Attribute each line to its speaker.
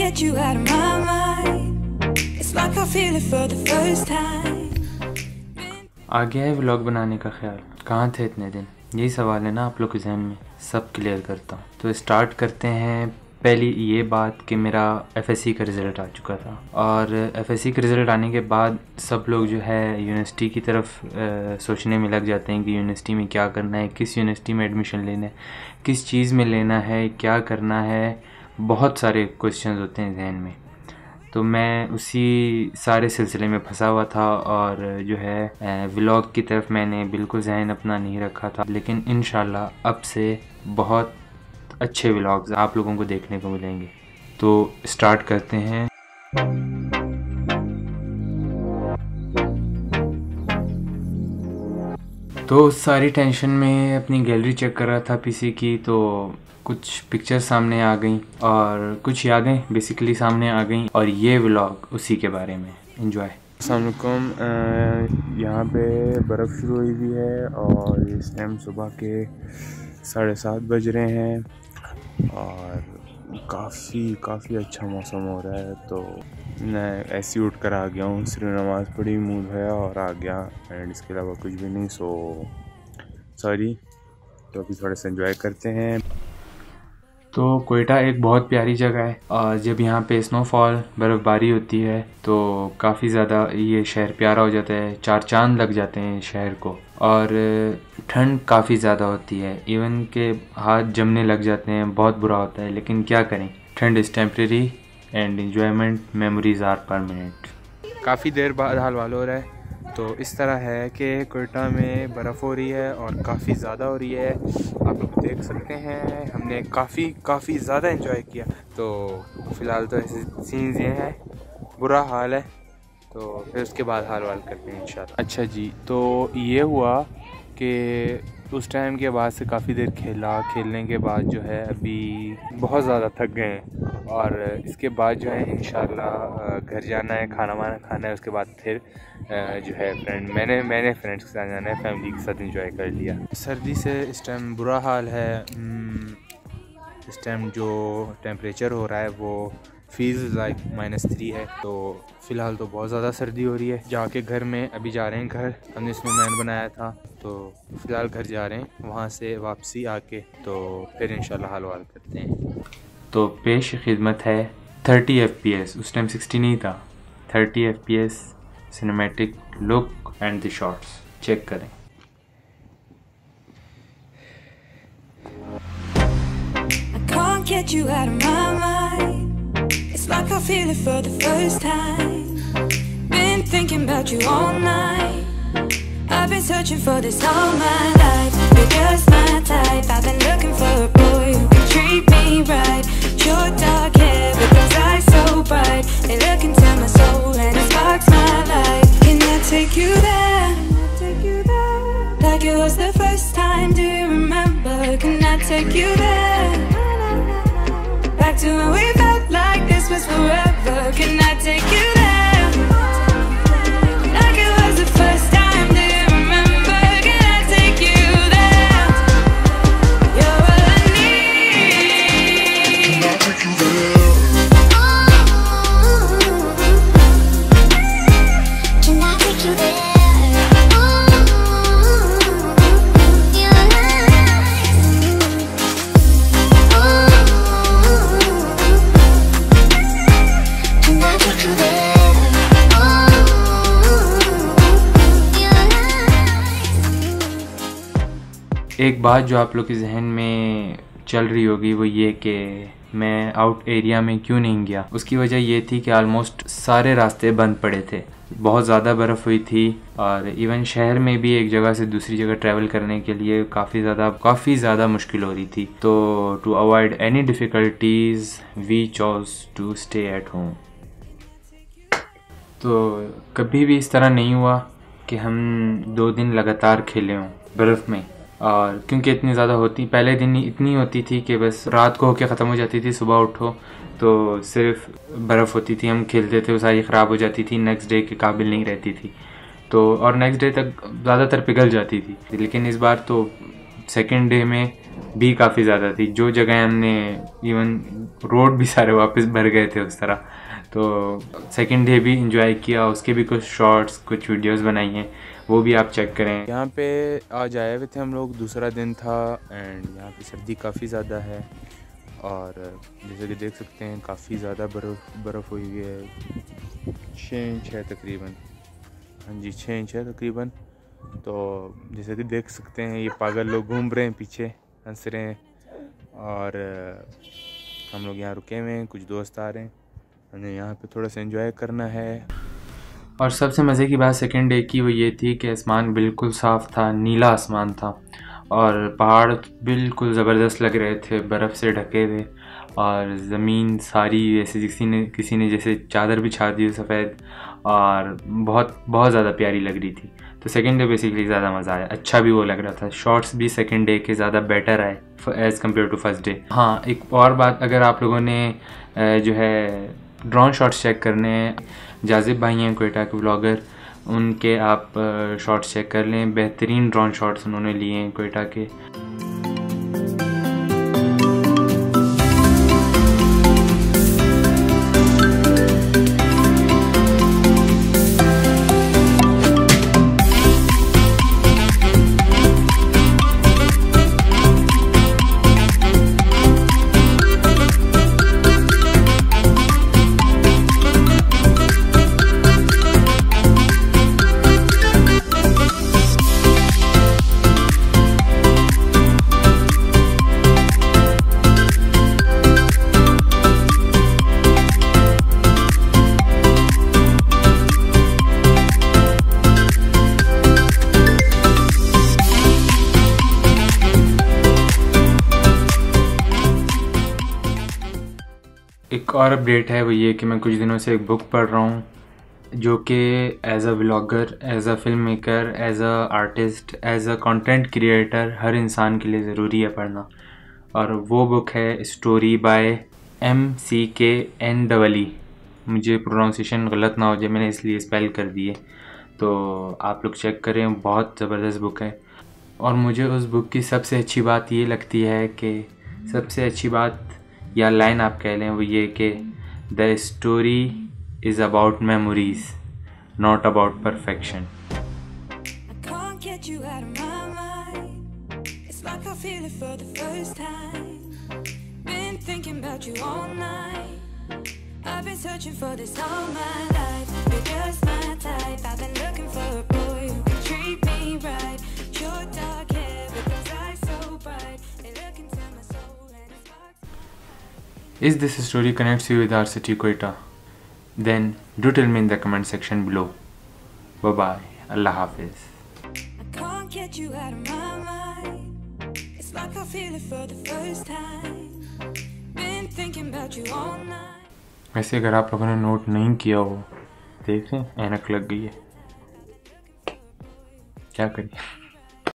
Speaker 1: get you out of my mind. It's like I feel it for the first time.
Speaker 2: आ गया है vlog बनाने का ख्याल। कहाँ थे इतने दिन? यही सवाल है ना आप लोग के जहन में। सब क्लियर करता हूँ। तो स्टार्ट करते हैं पहली ये बात कि मेरा एफ़ का रिज़ल्ट आ चुका था। और एफ़ का रिज़ल्ट आने के बाद सब लोग जो है यूनिवर्सिटी की तरफ़ आ, सोचने में लग जाते हैं कि यूनिवर्सिटी में क्या करना है किस यूनिवर्सिटी में एडमिशन लेना है किस चीज़ में लेना है क्या करना है। बहुत सारे क्वेश्चन होते हैं जहन में। तो मैं उसी सारे सिलसिले में फंसा हुआ था और जो है व्लॉग की तरफ़ मैंने बिल्कुल जहन अपना नहीं रखा था। लेकिन इन अब से बहुत अच्छे व्लॉग्स आप लोगों को देखने को मिलेंगे। तो स्टार्ट करते हैं। तो सारी टेंशन में अपनी गैलरी चेक कर रहा था पीसी की तो कुछ पिक्चर सामने आ गई और कुछ यादें बेसिकली सामने आ गई और ये व्लॉग उसी के बारे में। इन्जॉय अलकुम यहाँ पे बर्फ़ शुरू हुई हुई है और इस टाइम सुबह के साढ़े सात बज रहे हैं और काफ़ी काफ़ी अच्छा मौसम हो रहा है तो मैं ऐसे ही उठ कर आ गया हूँ। सिर्फ़ नमाज़ पढ़ी मूड है और आ गया एंड इसके अलावा कुछ भी नहीं सो सॉरी तो अभी थोड़ा सा इन्जॉय करते हैं। तो कोयटा एक बहुत प्यारी जगह है। और जब यहाँ पे स्नोफॉल बर्फ़बारी होती है तो काफ़ी ज़्यादा ये शहर प्यारा हो जाता है। चार चाँद लग जाते हैं शहर को। और ठंड काफ़ी ज़्यादा होती है। इवन के हाथ जमने लग जाते हैं, बहुत बुरा होता है। लेकिन क्या करें? ठंड is temporary and enjoyment memories are permanent काफ़ी देर बाद हाल वाल हो रहा है। तो इस तरह है कि कोयटा में बर्फ़ हो रही है और काफ़ी ज़्यादा हो रही है। आप लोग देख सकते हैं, हमने काफ़ी काफ़ी ज़्यादा इन्जॉय किया। तो फ़िलहाल तो ऐसे सीन्स ये हैं, बुरा हाल है। तो फिर उसके बाद हाल वाल करते हैं इन अच्छा जी तो ये हुआ कि उस टाइम के बाद से काफ़ी देर खेला, खेलने के बाद जो है अभी बहुत ज़्यादा थक गए हैं। और इसके बाद जो है इन घर जाना है खाना वाना खाना है उसके बाद फिर जो है फ्रेंड मैंने मैंने फ्रेंड्स के साथ जाना है फैमिली के साथ इंजॉय कर लिया। सर्दी से इस टाइम बुरा हाल है हम्म, इस टाइम जो टेम्परेचर हो रहा है वो फ़ीस लाइक माइनस थ्री है तो फ़िलहाल तो बहुत ज़्यादा सर्दी हो रही है। जाके घर में अभी जा रहे हैं घर हमने इसमें स्नोमैन बनाया था तो फ़िलहाल घर जा रहे हैं वहाँ से वापसी आके तो फिर इन हाल वाल करते हैं। तो पेश खिदमत है थर्टी एफ़ पी एस उस टाइम सिक्सटी नहीं था thirty F P S cinematic look and the shorts check करें get you out of my mind It's like I feel it for the first time Been thinking about you all night I've been searching for this all my life You're just my type I've been looking for a boy who can treat right Your dark hair with those eyes so bright They look into my soul and it sparks my life Can I take you there? Like it was the first time, do you remember? Can I take you there? Back to when we felt like this was forever Can I take you there? एक बात जो आप लोग के जहन में चल रही होगी, वो ये कि मैं आउट एरिया में क्यों नहीं गया? उसकी वजह ये थी कि ऑलमोस्ट सारे रास्ते बंद पड़े थे। बहुत ज़्यादा बर्फ़ हुई थी और इवन शहर में भी एक जगह से दूसरी जगह ट्रैवल करने के लिए काफ़ी ज़्यादा काफ़ी ज़्यादा मुश्किल हो रही थी। तो to avoid any difficulties we chose to stay at home तो कभी भी इस तरह नहीं हुआ कि हम दो दिन लगातार खेले हों बर्फ़ में। और क्योंकि इतनी ज़्यादा होती, पहले दिन इतनी होती थी कि बस रात को होके ख़त्म हो जाती थी, सुबह उठो तो सिर्फ़ बर्फ़ होती थी, हम खेलते थे, वो सारी ख़राब हो जाती थी नेक्स्ट डे के काबिल नहीं रहती थी। तो और नेक्स्ट डे तक ज़्यादातर पिघल जाती थी, लेकिन इस बार तो सेकेंड डे में भी काफ़ी ज़्यादा थी। जो जगह हमने इवन रोड भी सारे वापस भर गए थे उस तरह तो सेकेंड डे भी इंजॉय किया, उसके भी कुछ शॉर्ट्स कुछ वीडियोस बनाई हैं। वो भी आप चेक करें। यहाँ पे आज आए हुए थे हम लोग, दूसरा दिन था एंड यहाँ पे सर्दी काफ़ी ज़्यादा है और जैसे कि देख सकते हैं काफ़ी ज़्यादा बर्फ़ बर्फ़ हुई हुई है। छः इंच है तकरीबन। हाँ जी, छः इंच है तकरीबन। तो जैसे कि देख सकते हैं, ये पागल लोग घूम रहे हैं, पीछे हंस रहे हैं और हम लोग यहाँ रुके हुए हैं, कुछ दोस्त आ रहे हैं। हमें यहाँ पे थोड़ा सा एंजॉय करना है। और सबसे मज़े की बात सेकेंड डे की वो ये थी कि आसमान बिल्कुल साफ़ था, नीला आसमान था और पहाड़ बिल्कुल ज़बरदस्त लग रहे थे, बर्फ़ से ढके हुए और ज़मीन सारी जैसे किसी ने किसी ने जैसे चादर बिछा दी सफ़ेद और बहुत बहुत ज़्यादा प्यारी लग रही थी। तो सेकेंड डे बेसिकली ज़्यादा मज़ा आया। अच्छा भी वो लग रहा था। शॉर्ट्स भी सेकेंड डे के ज़्यादा बेटर आए as compare to first day हाँ एक और बात अगर आप लोगों ने जो है ड्रोन शॉट्स चेक करने हैं। जाजिब भाई हैं, कोयटा के ब्लॉगर उनके आप शॉट्स चेक कर लें। बेहतरीन ड्रोन शॉट्स उन्होंने लिए हैं कोयटा के। और अपडेट है वो ये कि मैं कुछ दिनों से एक बुक पढ़ रहा हूँ, जो कि as a vlogger as a film maker as a artist as a content creator हर इंसान के लिए ज़रूरी है पढ़ना। और वो बुक है स्टोरी बाय एम सी के एन डबल मुझे प्रोनाउंसिएशन गलत ना हो जाए, मैंने इसलिए स्पेल कर दिए तो आप लोग चेक करें, बहुत ज़बरदस्त बुक है। और मुझे उस बुक की सबसे अच्छी बात ये लगती है कि सबसे अच्छी बात या लाइन आप कह लें वो ये कि the story is about memories not about perfection I've been searching for this all my life. You're just my type. I've been looking for a boy Is this story connects you with our city Quetta? Then do tell me in the comment section below. Bye bye. Allah Hafiz. I can't get you out of my mind. It's like I feel it for the first time. Been thinking about you all night. वैसे अगर आप लोगों ने note नहीं किया हो देख रहे हैं ऐनक लग गई है क्या करिए